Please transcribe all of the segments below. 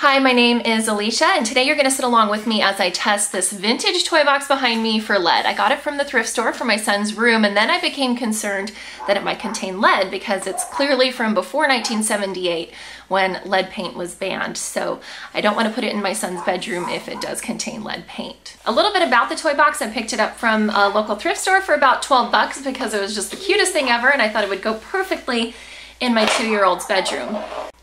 Hi, my name is Alicia and today you're going to sit along with me as I test this vintage toy box behind me for lead. I got it from the thrift store for my son's room and then I became concerned that it might contain lead because it's clearly from before 1978 when lead paint was banned. So I don't want to put it in my son's bedroom if it does contain lead paint. A little bit about the toy box. I picked it up from a local thrift store for about 12 bucks because it was just the cutest thing ever and I thought it would go perfectly in my two-year-old's bedroom.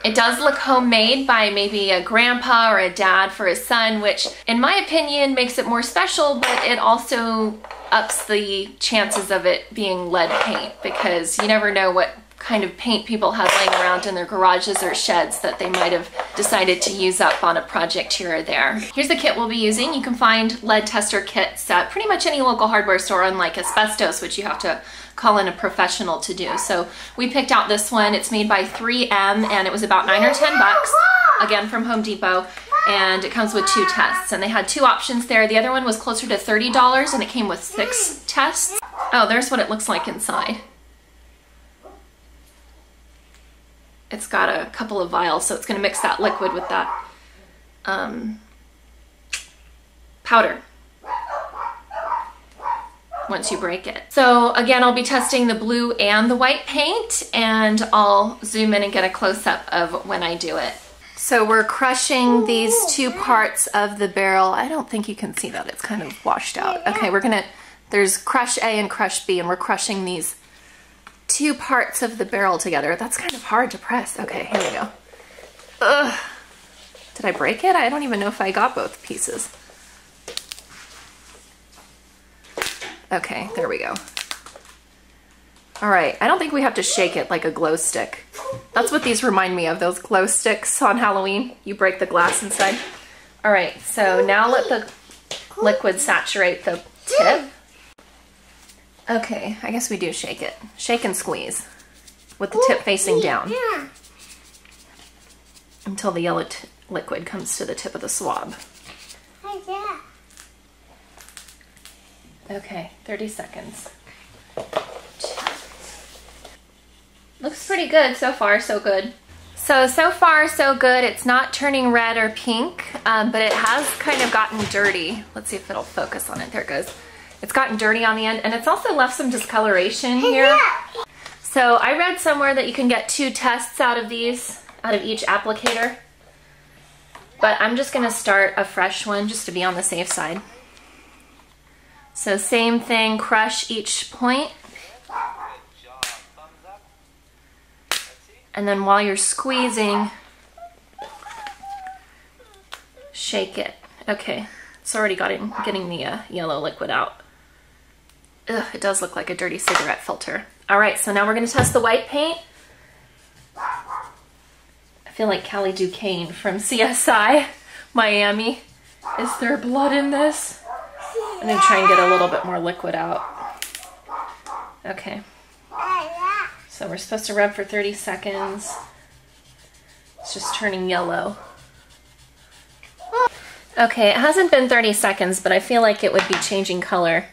It does look homemade by maybe a grandpa or a dad for his son, which in my opinion makes it more special, but it also ups the chances of it being lead paint because you never know what kind of paint people have laying around in their garages or sheds that they might have decided to use up on a project here or there. Here's the kit we'll be using. You can find lead tester kits at pretty much any local hardware store unlike asbestos, which you have to call in a professional to do. So we picked out this one. It's made by 3M and it was about nine or 10 bucks, again from Home Depot and it comes with two tests and they had two options there. The other one was closer to $30 and it came with six tests. Oh, there's what it looks like inside. It's got a couple of vials, so it's gonna mix that liquid with that um, powder once you break it. So again, I'll be testing the blue and the white paint and I'll zoom in and get a close-up of when I do it. So we're crushing these two parts of the barrel. I don't think you can see that, it's kind of washed out. Okay, we're gonna, there's crush A and crush B and we're crushing these two parts of the barrel together. That's kind of hard to press. Okay, here we go. Ugh. Did I break it? I don't even know if I got both pieces. Okay, there we go. All right, I don't think we have to shake it like a glow stick. That's what these remind me of, those glow sticks on Halloween. You break the glass inside. All right, so now let the liquid saturate the tip. Okay, I guess we do shake it. Shake and squeeze with the tip facing down until the yellow liquid comes to the tip of the swab. Okay, 30 seconds. Looks pretty good so far, so good. So, so far so good. It's not turning red or pink, um, but it has kind of gotten dirty. Let's see if it'll focus on it. There it goes. It's gotten dirty on the end and it's also left some discoloration here. So I read somewhere that you can get two tests out of these, out of each applicator. But I'm just gonna start a fresh one just to be on the safe side. So same thing, crush each point. And then while you're squeezing, shake it. Okay, it's already got getting, getting the uh, yellow liquid out. Ugh, it does look like a dirty cigarette filter. All right, so now we're gonna test the white paint. I feel like Calleigh Duquesne from CSI Miami. Is there blood in this? I'm gonna try and get a little bit more liquid out. Okay. So we're supposed to rub for 30 seconds. It's just turning yellow. Okay, it hasn't been 30 seconds, but I feel like it would be changing color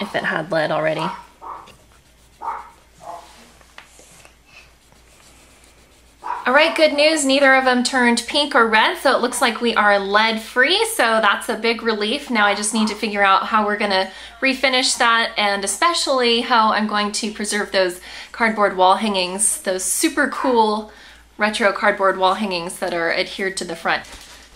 if it had lead already. All right, good news. Neither of them turned pink or red, so it looks like we are lead free, so that's a big relief. Now I just need to figure out how we're gonna refinish that and especially how I'm going to preserve those cardboard wall hangings, those super cool retro cardboard wall hangings that are adhered to the front.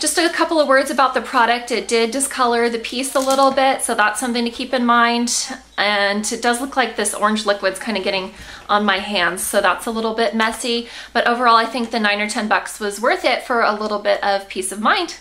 Just a couple of words about the product. It did discolor the piece a little bit, so that's something to keep in mind. And it does look like this orange liquid's kind of getting on my hands, so that's a little bit messy. But overall, I think the nine or 10 bucks was worth it for a little bit of peace of mind.